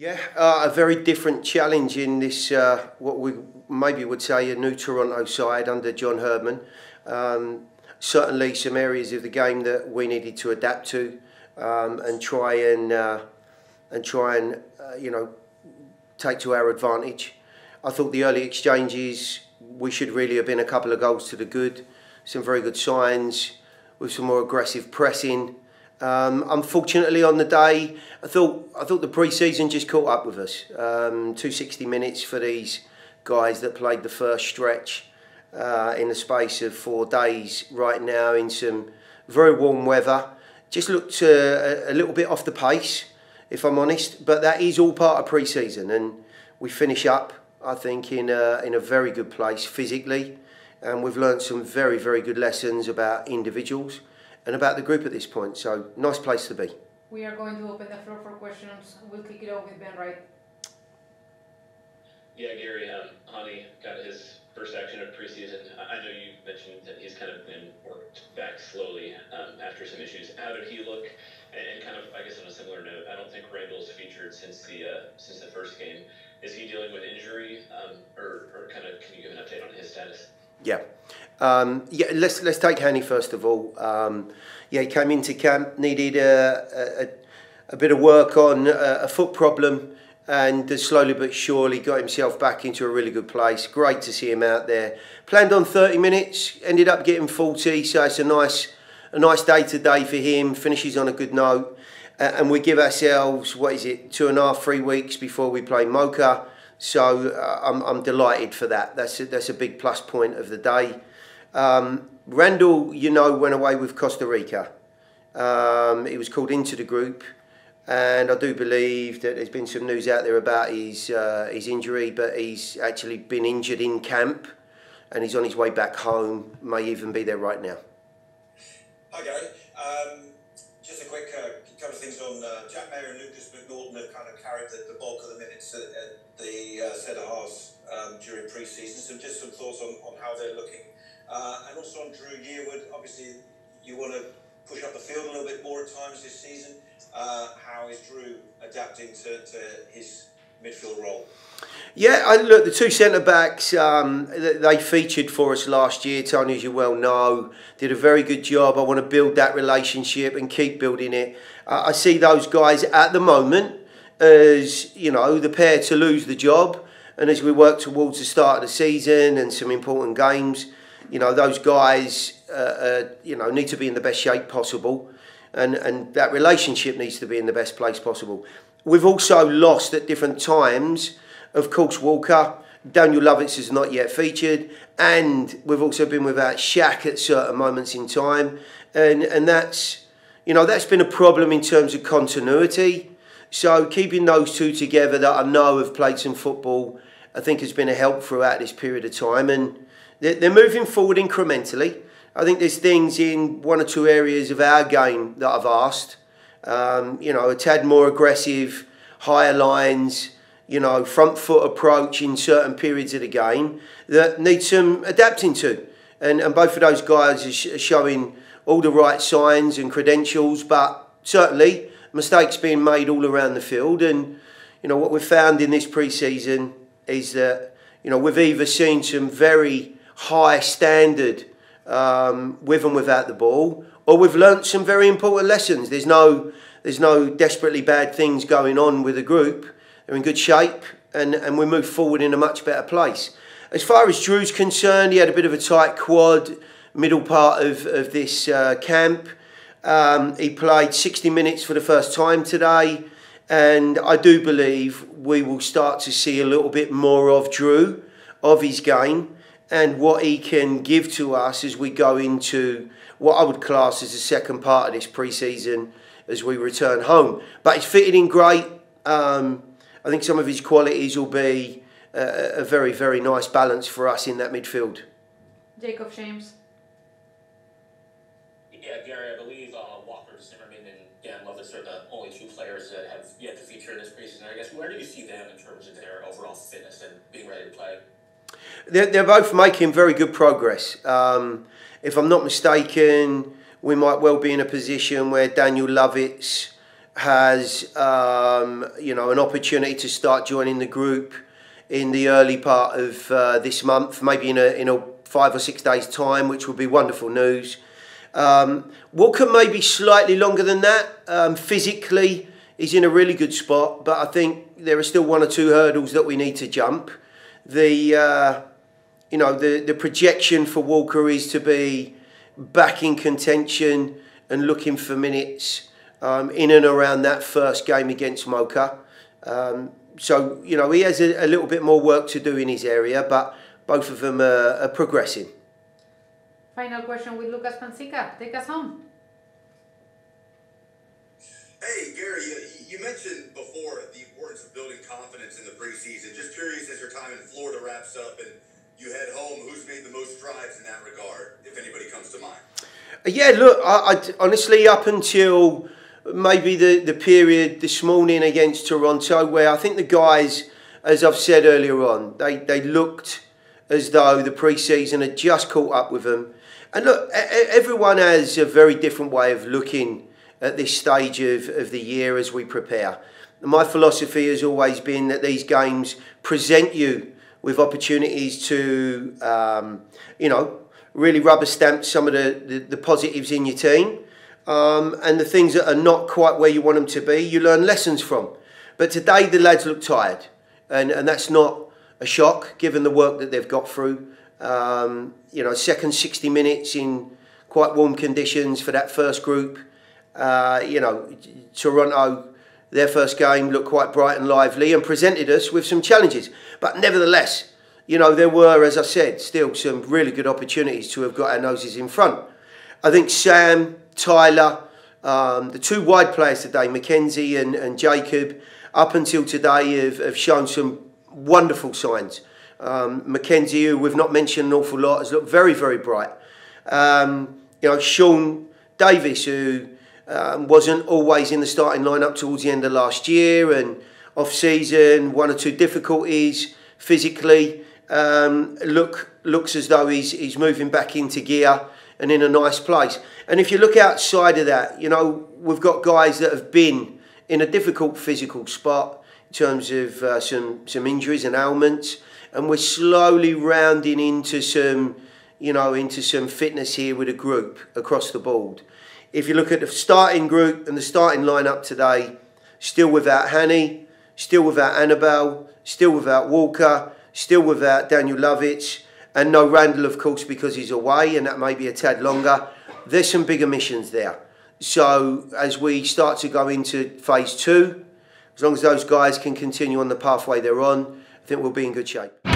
Yeah, uh, a very different challenge in this, uh, what we maybe would say a new Toronto side under John Herdman. Um, certainly some areas of the game that we needed to adapt to um, and try and uh, and try and uh, you know take to our advantage. I thought the early exchanges we should really have been a couple of goals to the good, some very good signs with some more aggressive pressing. Um, unfortunately, on the day, I thought I thought the pre-season just caught up with us. Um, 260 minutes for these guys that played the first stretch uh, in the space of four days. Right now, in some very warm weather, just looked uh, a, a little bit off the pace, if I'm honest. But that is all part of pre-season, and we finish up, I think, in a, in a very good place physically, and we've learned some very very good lessons about individuals and about the group at this point. So, nice place to be. We are going to open the floor for questions. We'll kick it off with Ben Wright. Yeah, Gary, um, Hany got his first action of preseason. I know you mentioned that he's kind of been worked back slowly um, after some issues. How did he look? And, kind of, I guess, on a similar note, I don't think Randall's featured since the uh, since the first game. Is he dealing with injury, um, or, or kind of can you give an update on his status? Yeah. Um, yeah, let's let's take Hany first of all. Um, yeah, he came into camp, needed a, a, a bit of work on a, a foot problem, and slowly but surely got himself back into a really good place. Great to see him out there. Planned on 30 minutes, ended up getting 40, so it's a nice a nice day today for him. Finishes on a good note, uh, and we give ourselves what is it, two and a half, three weeks before we play Moca. So uh, I'm, I'm delighted for that. That's a, that's a big plus point of the day. Um, Randall, you know, went away with Costa Rica. Um, he was called into the group, and I do believe that there's been some news out there about his uh, his injury, but he's actually been injured in camp, and he's on his way back home. May even be there right now. Hi Gary. Um, just a quick uh, couple of things on uh, Jack Maher and Lukas MacNaughton have kind of carried the, the bulk of the minutes at, at the uh, centre halves during pre-season. So just some thoughts on, on how they're looking. Uh, and also on Dru Yearwood, obviously you want to push up the field a little bit more at times this season. Uh, how is Dru adapting to, to his midfield role? Yeah, I, look, the two centre backs, um, they featured for us last year. Tony, as you well know, did a very good job. I want to build that relationship and keep building it. Uh, I see those guys at the moment as, you know, the pair to lose the job. And as we work towards the start of the season and some important games, you know, those guys, uh, uh, you know, need to be in the best shape possible. And, and that relationship needs to be in the best place possible. We've also lost at different times, of course, Walker. Daniel Lovitz has not yet featured, and we've also been without Shaq at certain moments in time, and and that's you know that's been a problem in terms of continuity. So keeping those two together that I know have played some football, I think has been a help throughout this period of time, and they're, they're moving forward incrementally. I think there's things in one or two areas of our game that I've asked. Um, you know, a tad more aggressive, higher lines, you know, front foot approach in certain periods of the game that need some adapting to. And, and both of those guys are showing all the right signs and credentials, but certainly mistakes being made all around the field. And, you know, what we've found in this pre-season is that, you know, we've either seen some very high standard um, with and without the ball, or we've learnt some very important lessons. There's no, there's no desperately bad things going on with the group. They're in good shape, and, and we move forward in a much better place. As far as Dru's concerned, he had a bit of a tight quad middle part of, of this uh, camp. Um, he played 60 minutes for the first time today, and I do believe we will start to see a little bit more of Dru, of his game and what he can give to us as we go into what I would class as the second part of this pre-season as we return home. But he's fitted in great. Um, I think some of his qualities will be a, a, very, very nice balance for us in that midfield. Jacob James. Yeah, Gary, I believe Lovitz are the only two players that have yet to feature in this preseason. I guess where do you see them in terms of their overall fitness and being ready to play? They're, they're both making very good progress. Um, if I'm not mistaken, we might well be in a position where Daniel Lovitz has um, you know an opportunity to start joining the group in the early part of uh, this month, maybe in a in a five or six days' time, which would be wonderful news. Um, Walker may be slightly longer than that. Um, physically, he's in a really good spot, but I think there are still one or two hurdles that we need to jump. The uh, you know the the projection for Walker is to be back in contention and looking for minutes um, in and around that first game against Moca. Um, so you know he has a, a little bit more work to do in his area, but both of them are, are progressing. Final question with Lucas Pansica. Take us home. Hey, Gary, you, you mentioned before the importance of building confidence in the preseason. Just curious as your time in Florida wraps up and you head home, who's made the most strides in that regard, if anybody comes to mind? Uh, yeah, look, I, I honestly, up until maybe the, the period this morning against Toronto, where I think the guys, as I've said earlier on, they, they looked as though the pre-season had just caught up with them. And look, everyone has a very different way of looking at this stage of, of the year as we prepare. My philosophy has always been that these games present you with opportunities to, um, you know, really rubber stamp some of the, the, the positives in your team. Um, and the things that are not quite where you want them to be, you learn lessons from. But today the lads look tired, and, and that's not a shock given the work that they've got through. Um, you know, second 60 minutes in quite warm conditions for that first group. Uh, you know, Toronto, their first game looked quite bright and lively and presented us with some challenges. But nevertheless, you know, there were, as I said, still some really good opportunities to have got our noses in front. I think Sam, Tyler, um, the two wide players today, Mackenzie and, and Jacob, up until today have, have shown some wonderful signs. Um, Mackenzie, who we've not mentioned an awful lot, has looked very, very bright. Um, you know, Sean Davis, who um, wasn't always in the starting lineup towards the end of last year and off season, one or two difficulties physically. Um, look looks as though he's he's moving back into gear and in a nice place. And if you look outside of that, you know we've got guys that have been in a difficult physical spot in terms of uh, some some injuries and ailments, and we're slowly rounding into some you know into some fitness here with a group across the board. If you look at the starting group and the starting lineup today, still without Hany, still without Anibal, still without Walker, still without Daniel Lovitz, and no Randall, of course, because he's away, and that may be a tad longer. There's some bigger missions there. So as we start to go into phase two, as long as those guys can continue on the pathway they're on, Think we'll be in good shape.